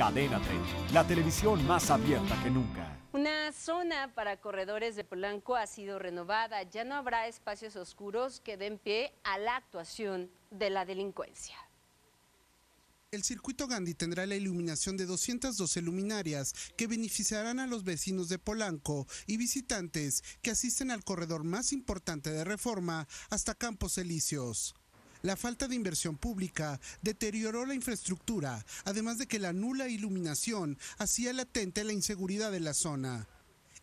Cadena 30, la televisión más abierta que nunca. Una zona para corredores de Polanco ha sido renovada. Ya no habrá espacios oscuros que den pie a la actuación de la delincuencia. El circuito Gandhi tendrá la iluminación de 212 luminarias que beneficiarán a los vecinos de Polanco y visitantes que asisten al corredor más importante de reforma hasta Campos Elíseos. La falta de inversión pública deterioró la infraestructura, además de que la nula iluminación hacía latente la inseguridad de la zona.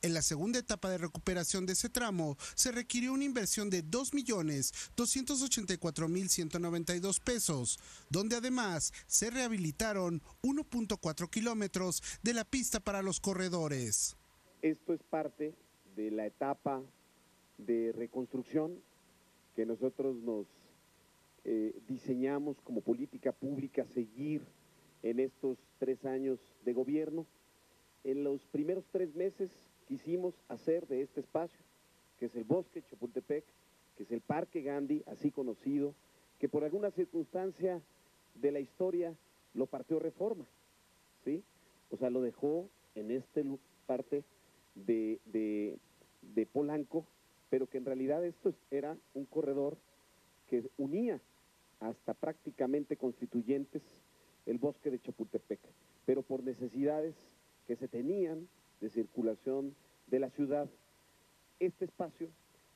En la segunda etapa de recuperación de ese tramo se requirió una inversión de 2.284.192 pesos, donde además se rehabilitaron 1.4 kilómetros de la pista para los corredores. Esto es parte de la etapa de reconstrucción que nosotros nos eh, diseñamos como política pública seguir en estos tres años de gobierno. En los primeros tres meses quisimos hacer de este espacio, que es el bosque Chapultepec, que es el Parque Gandhi, así conocido, que por alguna circunstancia de la historia lo partió reforma, ¿sí? O sea, lo dejó en este parte de, de, de Polanco, pero que en realidad esto era un corredor que unía hasta prácticamente constituyentes el bosque de Chapultepec, pero por necesidades que se tenían de circulación de la ciudad, este espacio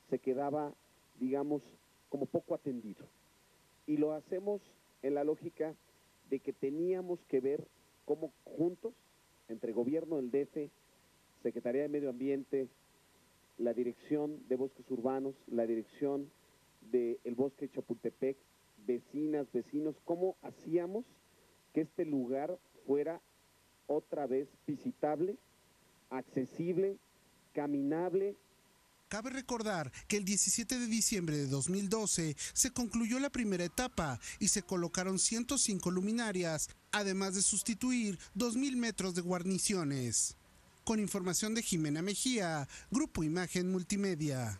se quedaba, digamos, como poco atendido. Y lo hacemos en la lógica de que teníamos que ver cómo juntos, entre gobierno del DF, Secretaría de Medio Ambiente, la Dirección de Bosques Urbanos, la Dirección del Bosque de Chapultepec, cómo hacíamos que este lugar fuera otra vez visitable, accesible, caminable. Cabe recordar que el 17 de diciembre de 2012 se concluyó la primera etapa y se colocaron 105 luminarias, además de sustituir 2.000 metros de guarniciones. Con información de Jimena Mejía, Grupo Imagen Multimedia.